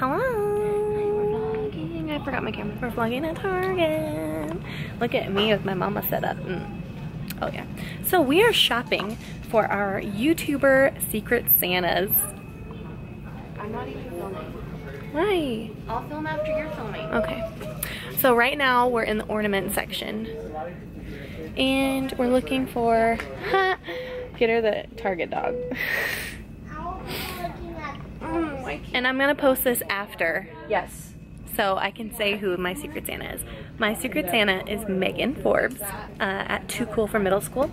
Hello. Vlogging. I forgot my camera. We're vlogging at Target. Look at me with my mama setup. Mm. Oh yeah. So we are shopping for our YouTuber Secret Santas. I'm not even filming. Why? I'll film after you're filming. Okay. So right now we're in the ornament section. And we're looking for, get her the Target dog. and I'm gonna post this after. Yes. So I can say who my Secret Santa is. My Secret Santa is Megan Forbes uh, at Too Cool for Middle School.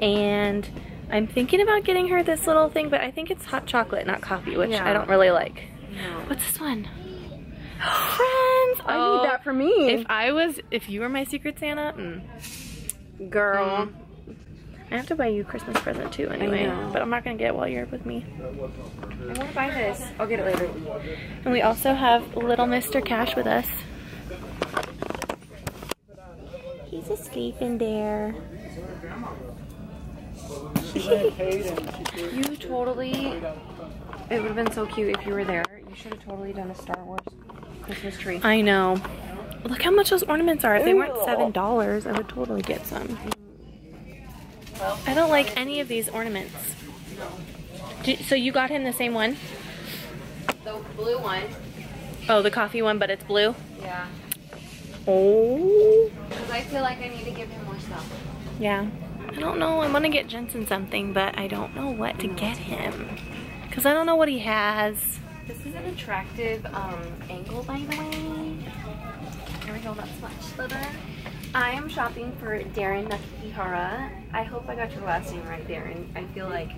And I'm thinking about getting her this little thing, but I think it's hot chocolate, not coffee, which Yeah. I don't really like. No. What's this one? Friends! I Oh, need that for me. If I was, if you were my Secret Santa, mm, Girl. I have to buy you a Christmas present too anyway. But I'm not gonna get it while you're with me. I want to buy this. I'll get it later. And we also have little Mr. Cash with us. He's asleep in there. You totally. It would have been so cute if you were there. You should have totally done a Star Wars Christmas tree. I know. Look how much those ornaments are. If they weren't seven dollars, I would totally get some. I don't like any of these ornaments. Do- So you got him the same one? The blue one. Oh, the coffee one, but it's blue. Yeah. Oh. Because I feel like I need to give him more stuff. Yeah. I don't know. I want to get Jensen something, but I don't know what to get him. Because I don't know what he has. This is an attractive um, angle, by the way. There we go, that's much better. I am shopping for Darren Nakihara. I hope I got your last name right, Darren. I feel like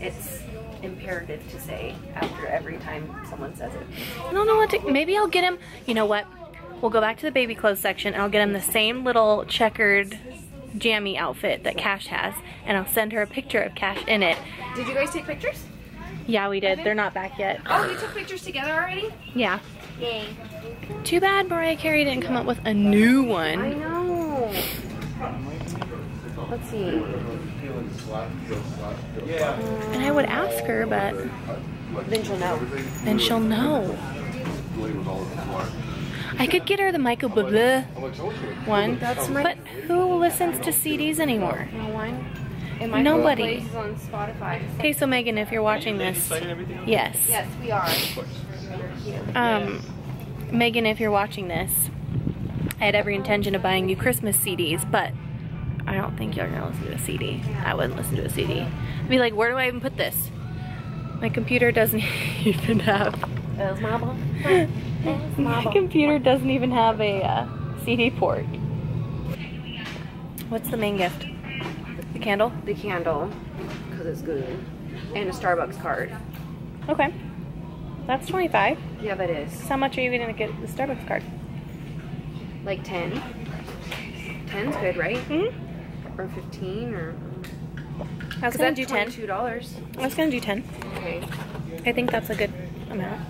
it's imperative to say after every time someone says it. I don't know what to. Maybe I'll get him. You know what? We'll go back to the baby clothes section and I'll get him the same little checkered jammy outfit that Cash has. And I'll send her a picture of Cash in it. Did you guys take pictures? Yeah, we did. They're not back yet. Oh, you took pictures together already? Yeah. Yay. Too bad Mariah Carey didn't come up with a new I one. Know. Let's see. And I would ask her, but Then she'll know. then she'll know. I could get her the Michael Bublé one. That's my- But who listens to CDs anymore? No one? And my Nobody. on Spotify. Okay, so Megan, if you're watching this, yes. Yes, we are. Um, Megan, if you're watching this, I had every intention of buying you Christmas CDs, but I don't think you're gonna listen to a CD. I wouldn't listen to a CD. I'd be like, where do I even put this? My computer doesn't even have. There's mama. My computer doesn't even have a uh, CD port. What's the main gift? The candle? The candle, because it's good. And a Starbucks card. Okay. That's 25. Yeah, that is. So how much are you gonna get the Starbucks card? Like 10. 10's good, right? hmm Or 15 or. I was gonna do 10. $22. I was gonna do 10. Okay. I think that's a good amount.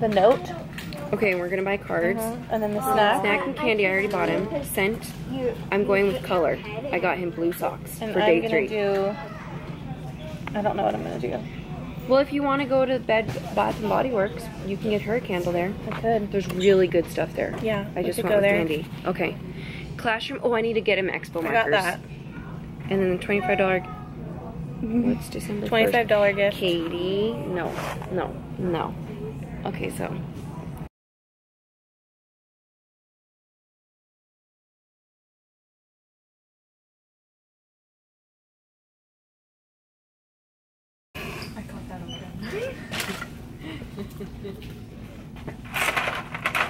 The note. Okay, we're gonna buy cards. And then the snack. Snack and candy, I already bought him. Scent, I'm going with color. I got him blue socks And for I'm day gonna three. do. I don't know what I'm gonna do. Well, if you want to go to Bed Bath and Body Works, you can get her a candle there. I could. There's really good stuff there. Yeah, I just went go with there. Mandy. Okay. Classroom. Oh, I need to get him expo I markers. got that. And then the twenty-five dollar. What's December? 1st? Twenty-five dollar gift. Katie. No. No. No. Okay, so.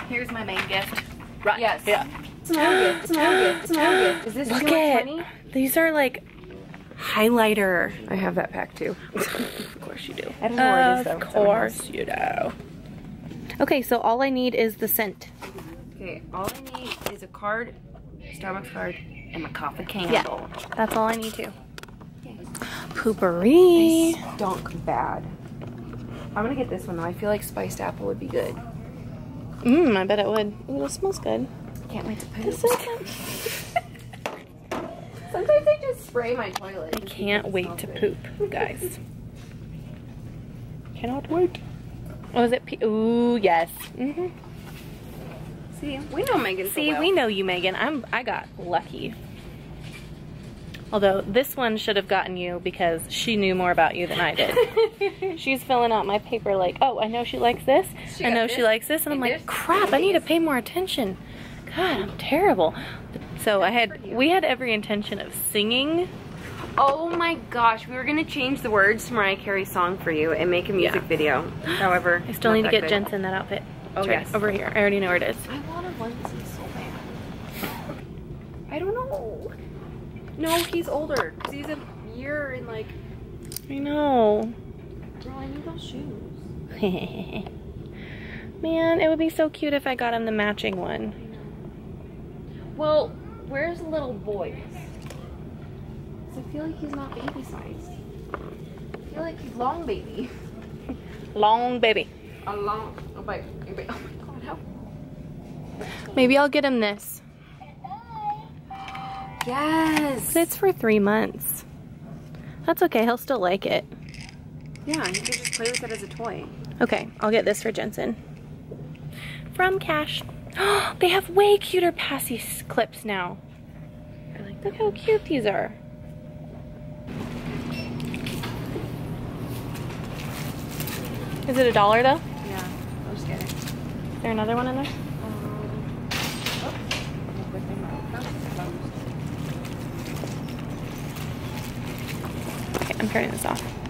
Here's my main gift. Right. Yes. Yeah. Small gift. Small gift. Small gift. Is this Look too at much money? these are like highlighter. I have that pack too. Of course you do. I don't know where it is, though. Of It's at my course you do. Okay, so all I need is the scent. Okay, all I need is a card, Starbucks card, and my coffee candle. Yeah. That's all I need to. Poopery. Stunk bad. I'm gonna get this one though. I feel like spiced apple would be good. Mmm, I bet it would. Ooh, this smells good. Can't wait to put This is- Sometimes I just spray my toilet. I can't wait to poop, guys. Cannot wait. Oh, is it? P Ooh, yes. hmm See, we know Megan. so See, well. we know you, Megan. I'm. I got lucky. Although this one should have gotten you because she knew more about you than I did. She's filling out my paper like, oh, I know she likes this. She I know she likes this, and I'm like, crap, I need to pay more attention. God, I'm terrible. So I had, we had every intention of singing. Oh my gosh, we were gonna change the words to Mariah Carey's song for you and make a music Yeah. video. However, I still need to get good. Jensen that outfit. Oh, right yes. over here. I already know where it is. I want a onesie so bad. I don't know. No, he's older. Cause he's a year in like. I know. Girl, I need those shoes. Man, it would be so cute if I got him the matching one. Well, where's the little boy? I feel like he's not baby sized. I feel like he's long baby. Long baby. A long. Oh my, oh my god, how? Maybe I'll get him this. Yes. It's for three months. That's okay, he'll still like it. Yeah, you can just play with it as a toy. Okay, I'll get this for Jensen. From Cash. Oh, they have way cuter passy clips now. I like Look how cute these are. Is it a dollar though? Yeah, I'll just get it. Is there another one in there? Um, oh, with my mouth. Okay, I'm turning this off.